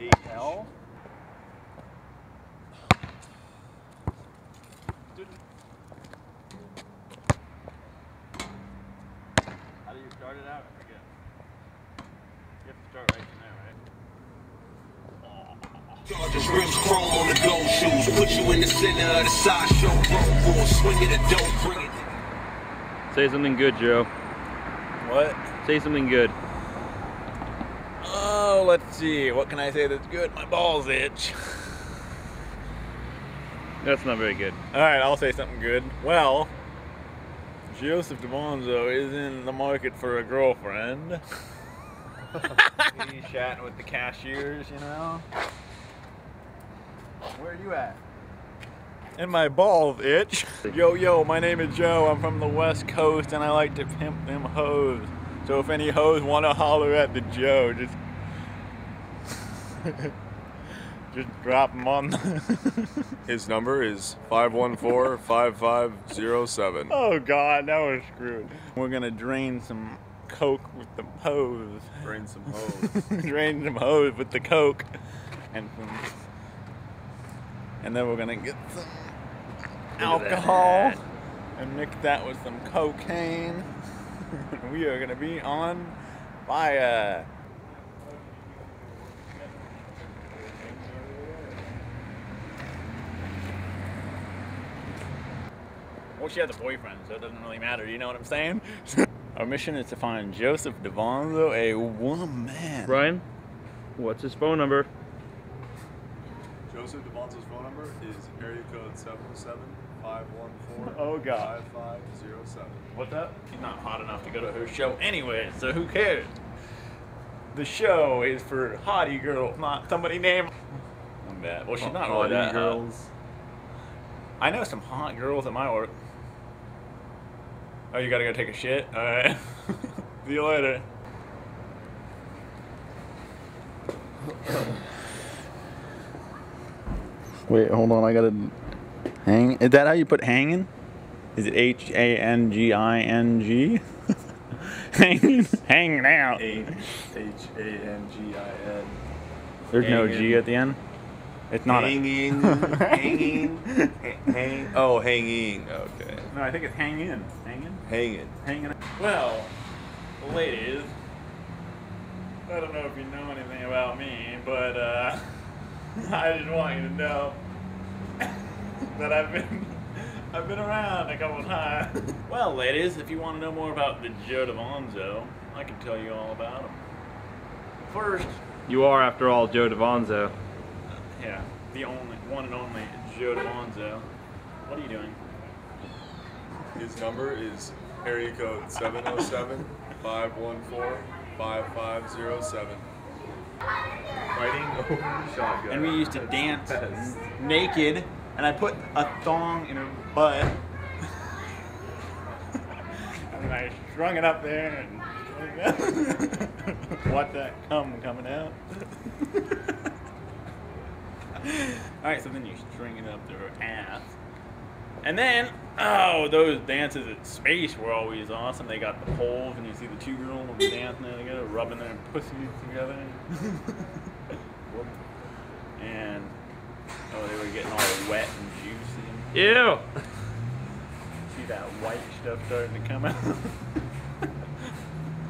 H. L. How do you start it out? I forget. You have to start right from there, right? Chargers, rims, chrome on the gold shoes. Put you in the center of the sideshow. Roll for swing it or don't bring it. Say something good, Joe. What? Say something good. Let's see. What can I say that's good? My balls itch. That's not very good. All right, I'll say something good. Well, Joseph DeMonzo is in the market for a girlfriend. He's chatting with the cashiers, you know. Where are you at? And my balls itch. Yo, yo, my name is Joe. I'm from the West Coast and I like to pimp them hoes. So if any hoes want to holler at the Joe, just. just drop him on. His number is 514-5507. Oh god, now we're screwed. We're gonna drain some coke with the hose. Drain some hoes. drain some hose with the coke. And some, and then we're gonna get some alcohol and mix that with some cocaine. we are gonna be on fire. Well, she has a boyfriend, so it doesn't really matter. You know what I'm saying? Our mission is to find Joseph Devonzo a woman. Brian, what's his phone number? Joseph Devonzo's phone number is area code 707-514-5507. Oh god. What's up? He's not hot enough to go to her show anyway, so who cares? The show is for hottie girls, not somebody named. I'm bad. Well, she's not really Hottie that hot. girls. I know some hot girls at my work. Oh, you gotta go take a shit? Alright. See you later. Wait, hold on. I gotta hang. Is that how you put hanging? Is it H A N G I N G? Hanging, hanging out. H-A-N-G-I-N. There's no G at the end. It's not. A, Hanging. hanging. hang. Oh, hanging. Okay. no, I think it's hang in. Hanging. Hanging. hanging. Well, ladies, I don't know if you know anything about me, but uh, I just want you to know that I've been I've been around a couple times. well, ladies, if you want to know more about the Joe Devonzo, I can tell you all about him. First, You are, after all, Joe Devonzo. Yeah, the only one and only Joe Devonzo. What are you doing? His number is area code 707-514-5507. Fighting over shotgun. and we used to dance naked, and I put a thong in her butt. and I strung it up there and watch that cum coming out. Alright, so then you string it up to her ass. And then, oh, those dances at space were always awesome. They got the poles, and you see the two girls dancing there together, rubbing their pussies together. and oh, they were getting all wet and juicy. Ew! See that white stuff starting to come out.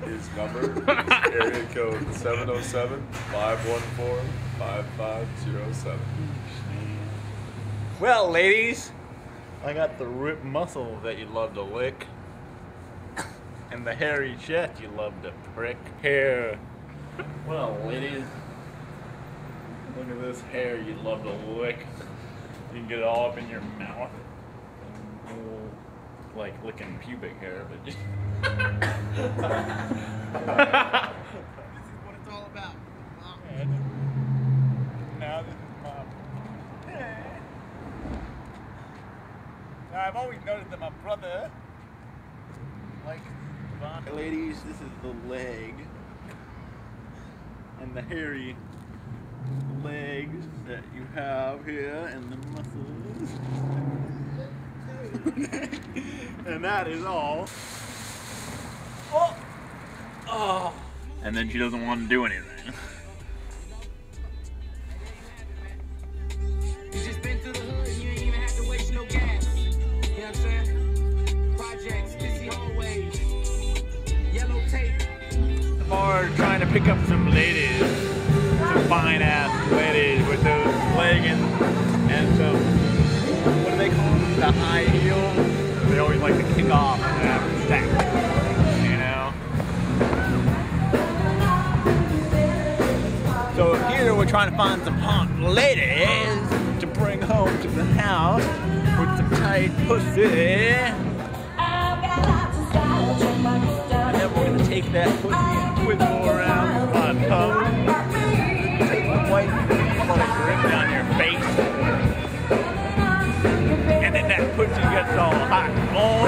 His number is area code oh 707-514-5507. well, ladies, I got the ripped muscle that you love to lick, and the hairy chest you love to prick. Hair. Well, ladies, look at this hair you love to lick. You can get it all up in your mouth. Like licking pubic hair, but just. This is what it's all about. Now this is my. Now I've always noticed that my brother, like, ladies, this is the leg, and the hairy legs that you have here, and the muscles, and that is all. Oh. Oh. And then she doesn't want to do anything. far trying to pick up some ladies, some fine ass ladies with those leggings and some, what do they call them? The high heels. They always like to kick off and have sex, you know? So here we're trying to find some hot ladies to bring home to the house with some tight pussy. And then we're gonna take that pussy and twizzle around on top. Take white it drip down your face. And then that pussy gets all hot and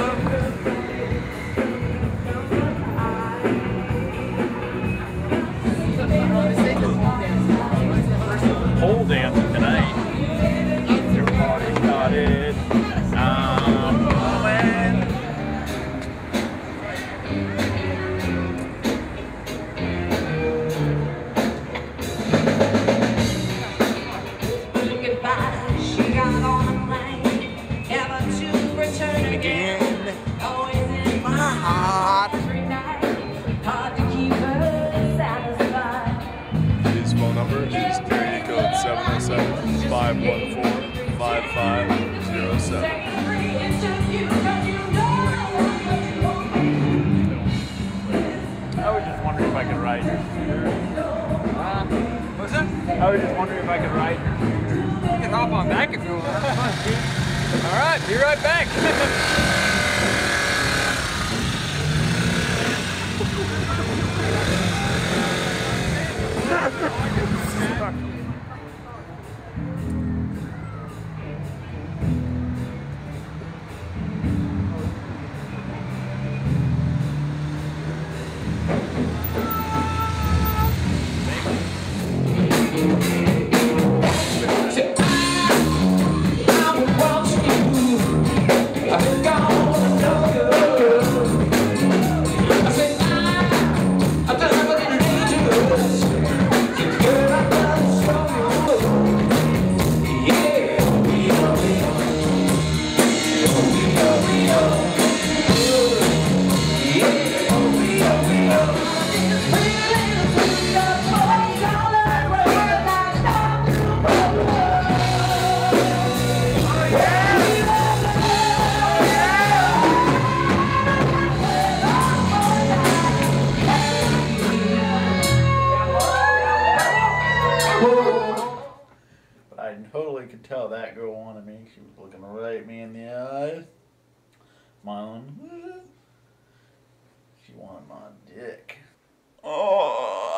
514 5507. Every interview, 'cause you know I was just wondering if I could ride your scooter. What's that? I was just wondering if I could ride your scooter. You can hop on back if you want. All right, be right back. I totally could tell that girl wanted me. She was looking right at me in the eyes, smiling. She wanted my dick. Oh.